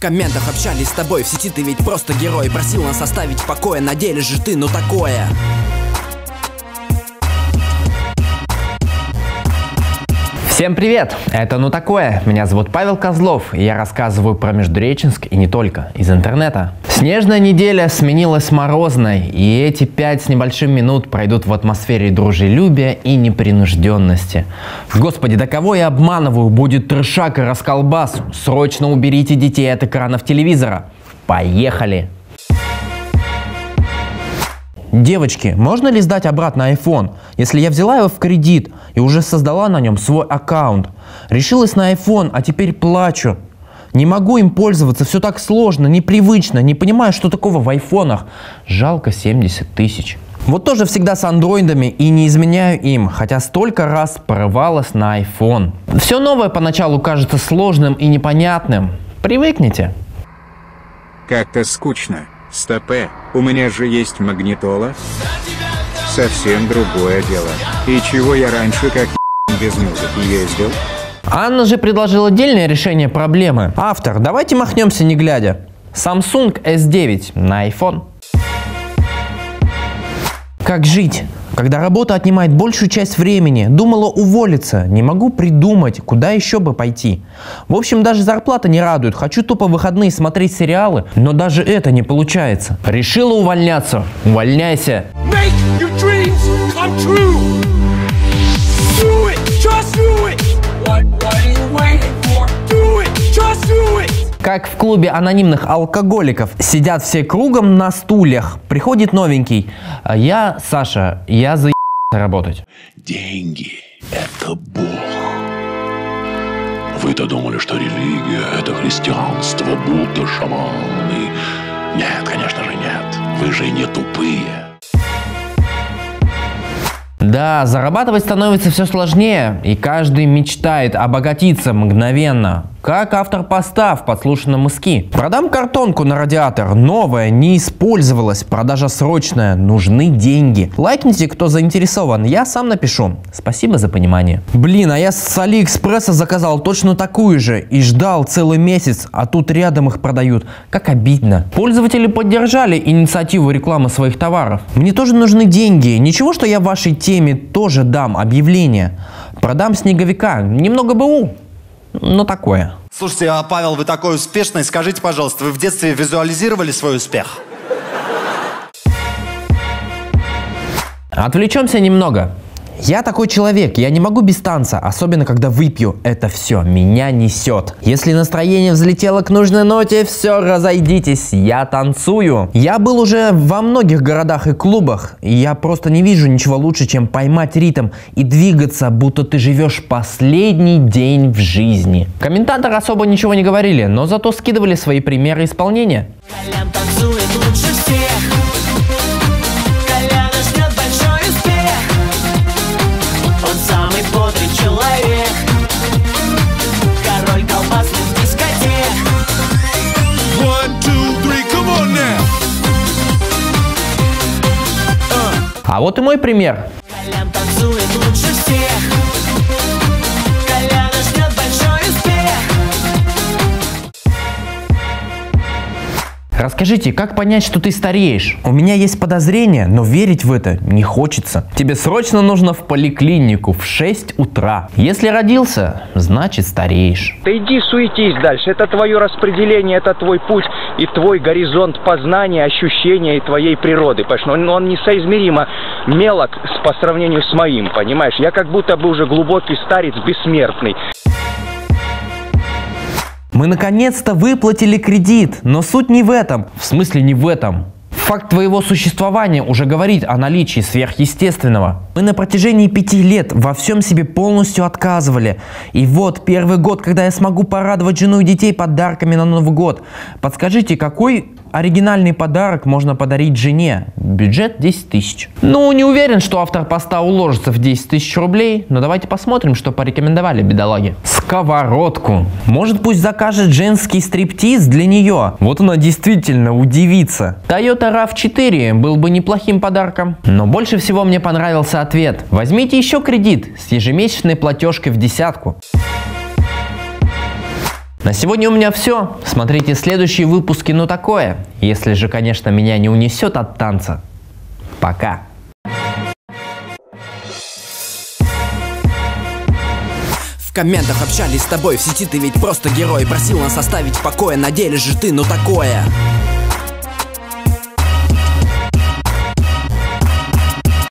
Комментах общались с тобой, в сети ты ведь просто герой. Просил нас оставить в покое, на деле же ты ну такое Всем привет! Это «Ну такое». Меня зовут Павел Козлов, и я рассказываю про Междуреченск и не только, из интернета. Снежная неделя сменилась морозной, и эти пять с небольшим минут пройдут в атмосфере дружелюбия и непринужденности. Господи, да кого я обманываю? Будет трешак и расколбас. Срочно уберите детей от экранов телевизора. Поехали! Девочки, можно ли сдать обратно iPhone, если я взяла его в кредит и уже создала на нем свой аккаунт? Решилась на iPhone, а теперь плачу. Не могу им пользоваться, все так сложно, непривычно, не понимаю, что такого в айфонах. Жалко 70 тысяч. Вот тоже всегда с андроидами и не изменяю им, хотя столько раз порывалась на iPhone. Все новое поначалу кажется сложным и непонятным. Привыкните. Как-то скучно. Стопе, у меня же есть магнитола. Совсем другое дело. И чего я раньше как без музыки ездил? Анна же предложила отдельное решение проблемы. Автор, давайте махнемся не глядя. Samsung S9 на iPhone. Как жить? Когда работа отнимает большую часть времени, думала уволиться, не могу придумать, куда еще бы пойти. В общем, даже зарплата не радует, хочу тупо выходные смотреть сериалы, но даже это не получается. Решила увольняться, увольняйся. Make your dreams come true. Как в клубе анонимных алкоголиков сидят все кругом на стульях, приходит новенький. «А Я, Саша, я за работать. Деньги – это Бог. Вы-то думали, что религия – это христианство, Будда, шаманы. Нет, конечно же нет. Вы же не тупые. Да, зарабатывать становится все сложнее, и каждый мечтает обогатиться мгновенно. Как автор поста в подслушанном ИСКИ. Продам картонку на радиатор, новая, не использовалась, продажа срочная, нужны деньги. Лайкните, кто заинтересован, я сам напишу. Спасибо за понимание. Блин, а я с Алиэкспресса заказал точно такую же и ждал целый месяц, а тут рядом их продают. Как обидно. Пользователи поддержали инициативу рекламы своих товаров. Мне тоже нужны деньги. Ничего, что я вашей теме тоже дам объявление. Продам снеговика. Немного БУ. Но такое. Слушайте, а Павел, вы такой успешный. Скажите, пожалуйста, вы в детстве визуализировали свой успех? Отвлечемся немного. Я такой человек, я не могу без танца, особенно когда выпью. Это все, меня несет. Если настроение взлетело к нужной ноте, все, разойдитесь, я танцую. Я был уже во многих городах и клубах, и я просто не вижу ничего лучше, чем поймать ритм и двигаться, будто ты живешь последний день в жизни. Комментаторы особо ничего не говорили, но зато скидывали свои примеры исполнения. Колян танцует лучше всех А вот и мой пример. Колян танцует лучше всех Коляна ждет большой успех Расскажите, как понять, что ты стареешь? У меня есть подозрение, но верить в это не хочется. Тебе срочно нужно в поликлинику в 6 утра. Если родился, значит стареешь. Да иди суетись дальше. Это твое распределение, это твой путь и твой горизонт познания, ощущения и твоей природы. Понимаешь, он, он несоизмеримо мелок по сравнению с моим, понимаешь? Я как будто бы уже глубокий старец, бессмертный. Мы наконец-то выплатили кредит, но суть не в этом. В смысле не в этом. Факт твоего существования уже говорит о наличии сверхъестественного. Мы на протяжении пяти лет во всем себе полностью отказывали. И вот первый год, когда я смогу порадовать жену и детей подарками на Новый год. Подскажите, какой оригинальный подарок можно подарить жене? Бюджет 10 тысяч. Ну, не уверен, что автор поста уложится в 10 тысяч рублей, но давайте посмотрим, что порекомендовали бедолаги. Сковородку. Может, пусть закажет женский стриптиз для нее. Вот она действительно удивится. Toyota RAV4 был бы неплохим подарком. Но больше всего мне понравился ответ. Возьмите еще кредит с ежемесячной платежкой в десятку. На сегодня у меня все. Смотрите следующие выпуски «Ну такое». Если же, конечно, меня не унесет от танца. Пока. В комментах общались с тобой. В сети ты ведь просто герой. Просил нас оставить в покое. На деле же ты ну такое